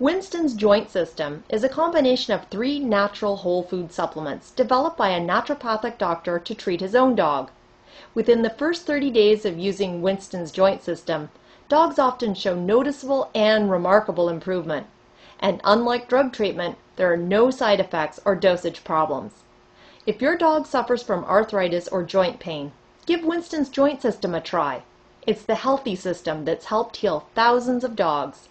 Winston's Joint System is a combination of three natural whole food supplements developed by a naturopathic doctor to treat his own dog. Within the first 30 days of using Winston's Joint System, dogs often show noticeable and remarkable improvement. And unlike drug treatment, there are no side effects or dosage problems. If your dog suffers from arthritis or joint pain, give Winston's Joint System a try. It's the healthy system that's helped heal thousands of dogs.